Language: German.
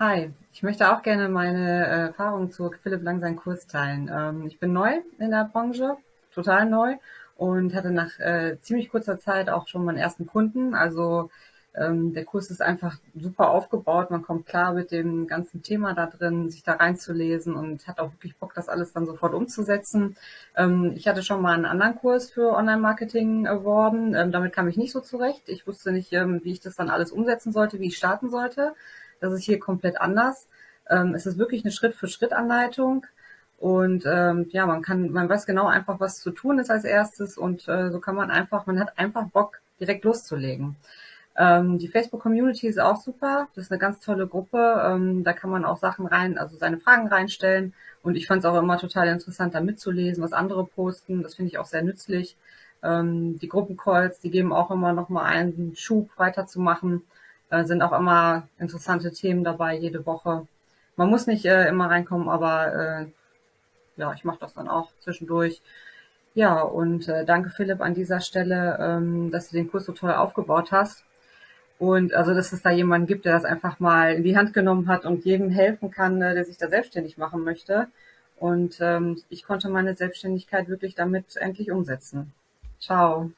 Hi, ich möchte auch gerne meine äh, Erfahrung zu Philipp Lang seinen Kurs teilen. Ähm, ich bin neu in der Branche, total neu und hatte nach äh, ziemlich kurzer Zeit auch schon meinen ersten Kunden. Also ähm, der Kurs ist einfach super aufgebaut. Man kommt klar mit dem ganzen Thema da drin, sich da reinzulesen und hat auch wirklich Bock, das alles dann sofort umzusetzen. Ähm, ich hatte schon mal einen anderen Kurs für Online-Marketing erworben. Damit kam ich nicht so zurecht. Ich wusste nicht, wie ich das dann alles umsetzen sollte, wie ich starten sollte. Das ist hier komplett anders. Ähm, es ist wirklich eine Schritt-für-Schritt-Anleitung. Und ähm, ja, man kann, man weiß genau einfach, was zu tun ist als erstes und äh, so kann man einfach, man hat einfach Bock, direkt loszulegen. Ähm, die Facebook-Community ist auch super. Das ist eine ganz tolle Gruppe. Ähm, da kann man auch Sachen rein, also seine Fragen reinstellen. Und ich fand es auch immer total interessant, da mitzulesen, was andere posten. Das finde ich auch sehr nützlich. Ähm, die Gruppencalls, die geben auch immer noch mal einen Schub weiterzumachen. Sind auch immer interessante Themen dabei jede Woche. Man muss nicht äh, immer reinkommen, aber äh, ja, ich mache das dann auch zwischendurch. Ja, und äh, danke Philipp an dieser Stelle, ähm, dass du den Kurs so toll aufgebaut hast. Und also, dass es da jemanden gibt, der das einfach mal in die Hand genommen hat und jedem helfen kann, äh, der sich da selbstständig machen möchte. Und ähm, ich konnte meine Selbstständigkeit wirklich damit endlich umsetzen. Ciao.